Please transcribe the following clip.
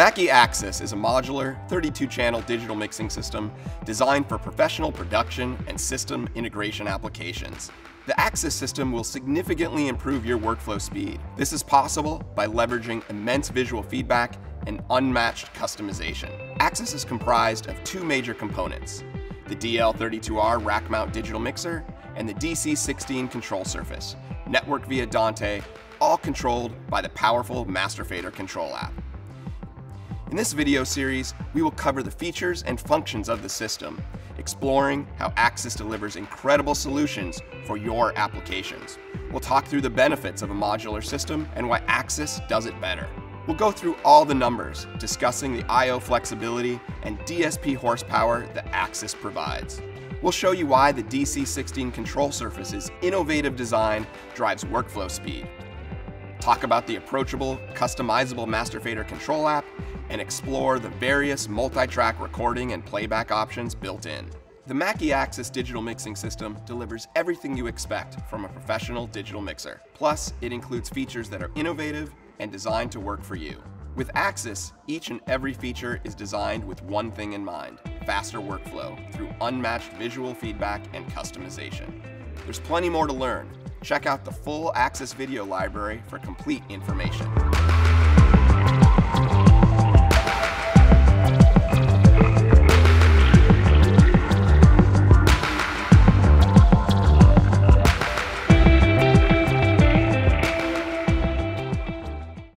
Mackie Axis is a modular 32-channel digital mixing system designed for professional production and system integration applications. The Axis system will significantly improve your workflow speed. This is possible by leveraging immense visual feedback and unmatched customization. Axis is comprised of two major components, the DL32R rack mount digital mixer and the DC16 control surface, networked via Dante, all controlled by the powerful Master Fader control app. In this video series, we will cover the features and functions of the system, exploring how Axis delivers incredible solutions for your applications. We'll talk through the benefits of a modular system and why Axis does it better. We'll go through all the numbers, discussing the I.O. flexibility and DSP horsepower that Axis provides. We'll show you why the DC16 control surface's innovative design drives workflow speed. Talk about the approachable, customizable Master Fader control app, and explore the various multi-track recording and playback options built in. The Mackie Axis digital mixing system delivers everything you expect from a professional digital mixer. Plus, it includes features that are innovative and designed to work for you. With Axis, each and every feature is designed with one thing in mind, faster workflow through unmatched visual feedback and customization. There's plenty more to learn. Check out the full Axis video library for complete information.